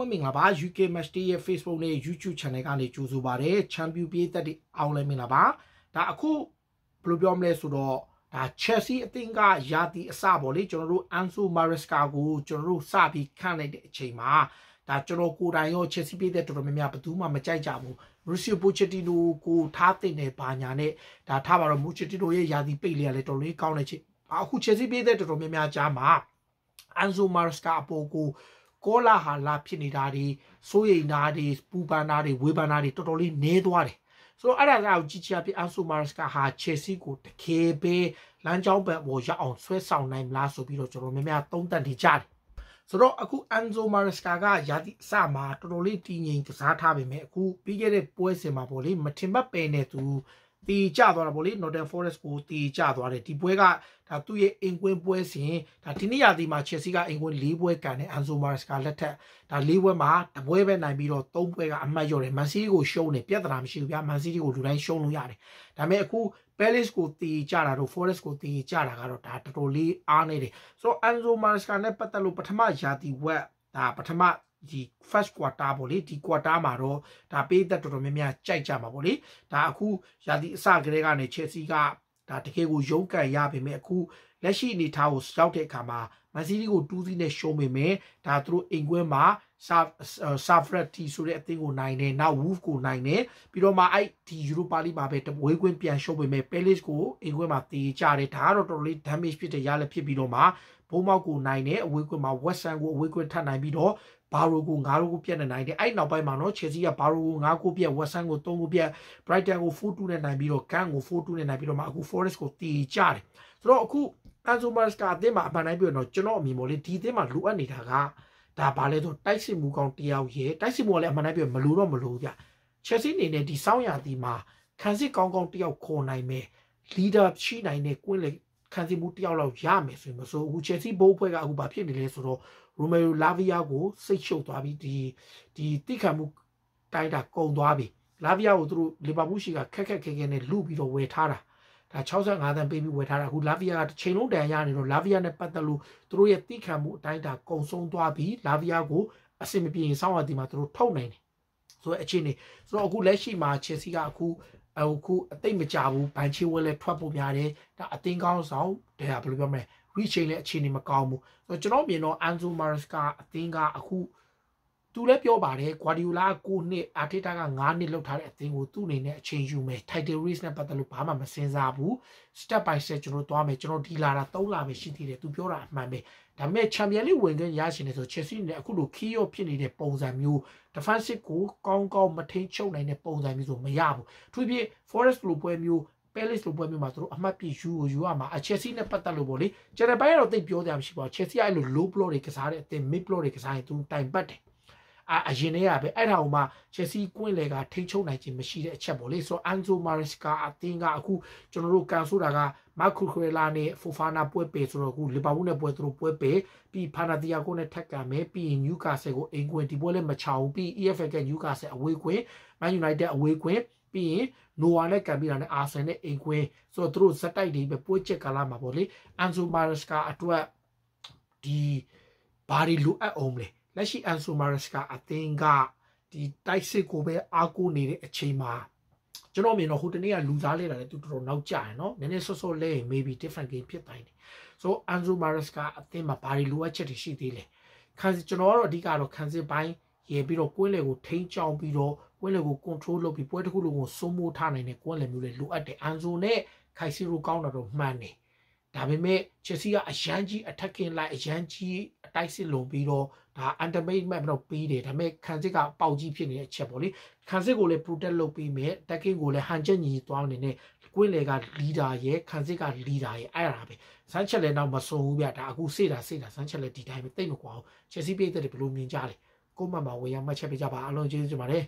လုံးမင်္ဂလာပါ UK Match Day ရဲ့ Facebook နဲ့ YouTube Channel ကနေကြိုဆိုပါရစေချန်ပီယံပြေးသက်တဲ့အောင်လည်းမင်္ဂလာပါဒါအခုဘယ်လိုပြောမလဲဆိုတော့ဒါ Chelsea အသင်းကရာသီအစပေါ့လေကျွန်တော်တို့ Ansu Maresca ကိုကျွန်တော်တို့စပြီးခန့်လိုက်တဲ့အချိန်မှာဒါကျွန်တော်ကိုယ်တိုင်ရော Chelsea ပြေးသက်တော်တော်များများဘယ်သူမှမကြိုက်ကြဘူး Mauricio Pochettino ကိုထားတဲ့နေဘာညာနဲ့ဒါထားပါတော့ Pochettino ရဲ့ရာသီပိတ်လေးကလည်းတော်တော်လေးကောင်းတဲ့ချိန်အခု Chelsea ပြေးသက်တော်တော်များများကြားမှာ Ansu Maresca အပေါ်ကို ကောလာဟာလာဖြစ်နေတာတွေစိုးရိမ်တာတွေပူပန်တာတွေဝေဖန်တာတွေတော်တော်လေးနည်းသွားတယ်ဆိုတော့အဲ့ဒါကြောင့်ကြီးချာပြအန်ဆိုမာရစကဟာချယ်ဆီကိုတခေပေးလမ်းကြောင်းဘက်ပေါ်ရောက်အောင်ဆွဲဆောင်နိုင်မလားဆိုပြီးတော့ကျွန်တော်များများသုံးသပ်နေကြတယ်ဆိုတော့အခုအန်ဇိုမာရစကာကယာတိအစမှာတော်တော်လေးတည်ငြိမ်ကစားထားပေမဲ့အခုပြီးခဲ့တဲ့ပွဲစဉ်မှာပေါ့လေမထင်မှတ်ပယ်နေသူ တီကျသွားတာပေါ့လေ Northern Forest ကိုတီကျသွားတယ်ဒီပွဲကဒါသူ့ရဲ့အင်ကွင်းပွဲစဉ်ဒါဒီနေ့ရာသီမှာ Chelsea ကအင်ကွင်း၄ပွဲကန်တယ် Anzo Maresca လက်ထက်ဒါ၄ပွဲမှာတပွဲပဲနိုင်ပြီးတော့၃ပွဲကအမှတ်ရော့တယ် Man City ကိုရှုံးတယ်ပြဿနာမရှိဘူးဗျာ Man City ကိုလူတိုင်းရှုံးလို့ရတယ်ဒါပေမဲ့အခု Palace ကိုတီကြတာတော့ Forest ကိုတီကြတာကတော့ဒါတော်တော်လေးအားနေတယ်ဆိုတော့ Anzo Maresca နဲ့ပတ်သက်လို့ပထမရာသီဝက်ဒါပထမ ဒီ first quarter ပေါ့လေဒီ quarter မှာတော့ဒါပေးသက်တော်တော်များများကြိုက်ကြမှာပေါ့လေဒါအခုရာသီအစကတည်းကနေ Chelsea ကဒါတကယ်ကိုရုန်းကန်ရပေမဲ့အခုလက်ရှိအနေထားကိုရောက်တဲ့အခါမှာမန်စီးတီးကို2စီးနဲ့ရှုံးပေမဲ့ဒါသူတို့အိမ်ကွင်းမှာဆာဆာဖရက်တီဆိုတဲ့အသင်းကိုနိုင်တယ်နောက် Wolf ကိုနိုင်တယ်ပြီးတော့မှအဲ့ဒီ Europa League မှာပဲတဝေးကွင်းပြန်ရှုံးပေမဲ့ Palace ကိုအိမ်ကွင်းမှာတေးကြတယ်ဒါကတော့တော်တော်လေး damage ဖြစ်တဲ့ရလက်ဖြစ်ပြီးတော့မှဘုံမောက်ကိုနိုင်တယ်အဝေးကွင်းမှာ West Ham ကိုအဝေးကွင်းထပ်နိုင်ပြီးတော့ ဘာရိုကို9ရိုကိုပြတ်နေနိုင်တယ်အဲ့နောက်ပိုင်းမှာနော် Chelsea ကဘာရိုကို9ကိုပြတ် West Ham ကို3ကိုပြတ် Brighton ကို4-2နဲ့နိုင်ပြီးတော့ Can ကို4-2နဲ့နိုင်ပြီးတော့မှအခု Forest ကိုတီကြတယ်ဆိုတော့အခု Anzo Maresca အသင်းမှာအမှန်တိုင်းပြောတော့ကျွန်တော်အမြင်ပေါ့လေဒီအသင်းမှာလိုအပ်နေတာကဒါဘာလဲဆိုတိုက်စစ်မှုကောင်းတယောက်ရဲ့တိုက်စစ်မှုကလည်းအမှန်တိုင်းပြောမလိုတော့မလိုကြ Chelsea အနေနဲ့ဒီစောင်းရာသီမှာခံစစ်ကောင်းကောင်းတယောက်ခေါ်နိုင်မယ် leader ရှိနိုင်တဲ့ကွင်းလေခံစစ်မှုတယောက်လောက်ရမယ်ဆိုရင်မဆိုအခု Chelsea ဘိုးဖွဲ့ကအခုဘာဖြစ်နေလဲဆိုတော့ Romero Lavia ကိုစိတ်ရှုပ်သွားပြီဒီဒီတိခံမှုတိုင်းတာကုံသွားပြီ Lavia ကိုသူတို့လီဗာပူးရှိကခက်ခက်ခဲခဲနဲ့လူပြီးတော့ဝယ်ထားတာဒါ65တန်းပေးပြီးဝယ်ထားတာအခု Lavia ကချိန်လုံးတန်ရနေတော့ Lavia နဲ့ပတ်သက်လို့သူတို့ရဲ့တိခံမှုအတိုင်းတာကုံဆုံးသွားပြီး Lavia ကိုအဆင်မပြေရင်စောင်းရတီမှာသူတို့ထုတ်နိုင်တယ်ဆိုတော့အခြေအနေဆိုတော့အခုလက်ရှိမှာ Chelsea ကအခုအခုအသိမကြဘူးဘန်ချီဝဲလဲထွက်ဖို့များတယ်ဒါအသင်းကောင်းဆောင်ဒါဘယ်လိုပြောမလဲ reach လည်းအခြေအနေမကောင်းဘူးဆိုတော့ကျွန်တော်မြင်တော့ Anzo Maresca အသင်းကအခုသူလည်းပြောပါတယ်ဂွာဒီယိုလာ9နှစ်အာတီတာက9နှစ်လောက်ထားတဲ့အသင်းကိုသူ့အနေနဲ့အချိန်ယူမယ် title race နဲ့ပတ်သက်လို့ဘာမှမစင်စားဘူး step by step ကျွန်တော်သွားမယ်ကျွန်တော်ဒီလာတာ3လပဲရှိသေးတယ်သူပြောတာအမှန်ပဲဒါပေမဲ့ champion league ဝင်ခွင့်ရရှင်တယ်ဆို Chelsea နဲ့အခုလို key off ဖြစ်နေတဲ့ပုံစံမျိုး defensive ကိုကောင်းကောင်းမထိန်ချုပ်နိုင်တဲ့ပုံစံမျိုးဆိုမရဘူးသူပြ Forest လိုပွဲမျိုး Palace လိုပွဲမျိုးမှာသူတို့အမှတ်ပြယူကိုယူရမှာအ Chelsea နဲ့ပတ်သက်လို့ပေါ့လေကျွန်တော်ပိုင်းတော့သိပြောကြမှာရှိပါဘူး Chelsea အဲ့လို low block တွေကစားတဲ့အသင်း mid block တွေကစားရင်သူတိုင်ပတ်တယ်အအရင်တည်းကပဲအဲ့ဒါဟိုမှာ Chelsea ကွင်းလေကထိချုံနိုင်ခြင်းမရှိတဲ့အချက်ပေါ့လေဆိုတော့ Anzo Maresca အသင်းကအခုကျွန်တော်တို့ကန်ဆိုတာက Marco Cucurella နဲ့ Fofana ပွဲပေဆိုတော့အခု Liverpool နဲ့ပွဲသူတို့ပွဲပေပြီး Panathinaikos နဲ့ထပ်ကန်မယ်ပြီးရင် Newcastle ကိုအိမ်ကွင်းဒီပွဲလည်းမချအောင်ပြီး EFL က Newcastle အဝေးကွင်း Man United အဝေးကွင်း ပြီးရင်နိုဝါနဲ့ကန်ပြီးတာနဲ့အာဆန်နဲ့အိမ်ကွင်းဆိုတော့သူတို့ဇက်တိုက်တွေပဲပွဲချက်ကာလမှာပေါ့လေအန်ဆိုမာရစကာအတွက်ဒီဘာတွေလိုအပ်အောင်လဲလက်ရှိအန်ဆိုမာရစကာအသင်းကဒီတိုက်စစ်ကိုပဲအားကိုးနေတဲ့အချိန်မှာကျွန်တော်မြင်တော့ဟိုတနေ့ကလူစားလဲတာလည်းသူတော်တော်နောက်ကျရယ်နော်နည်းနည်းဆော့ဆော့လဲရင် maybe different game ဖြစ်တိုင်းတယ်ဆိုအန်ဆိုမာရစကာအသင်းမှာဘာတွေလိုအပ်ချက်တွေရှိသေးလဲခံကျွန်တော်ကတော့အဓိကတော့ခံစစ်ပိုင်းရေပြီးတော့ကွင်းလေကိုထိန်းချောင်းပြီးတော့ ကွင်းလေကို control လုပ်ပြီးပွဲတစ်ခုလုံးကိုစိုးမိုးထားနိုင်တဲ့ကွင်းလေမျိုးလေးလိုအပ်တယ်အန်ဇိုနဲ့ခိုင်စီရိုကောင်းတာတော့မှန်တယ်ဒါပေမဲ့ Chelsea ကအရန်ကြီး attacking line အရန်ကြီးအတိုက်စစ်လုံပြီးတော့ဒါ undermate map တော့ပြီးတယ်ဒါပေမဲ့ခံစစ်ကပေါက်ကြီးဖြစ်နေတဲ့အချက်ပေါ့လေခံစစ်ကိုလည်း protect လုပ်ပြီးမယ် attacking ကိုလည်းဟန်ချက်ညီသွားနေနဲ့ကွင်းလေက leader ရဲ့ခံစစ်က leader ရဲ့အဲ့ဒါပဲစမ်းချက်လည်းတော့မစုံဘူးဗျဒါအခုစေတာစေတာစမ်းချက်လည်းဒီတိုင်းပဲတိတ်မကွာဘူး Chelsea ပြည်သက်တွေဘယ်လိုမြင်ကြလဲကိုမမှာဝေယမှတ်ချက်ပေးကြပါအလုံးကျေးဇူးတင်ပါတယ်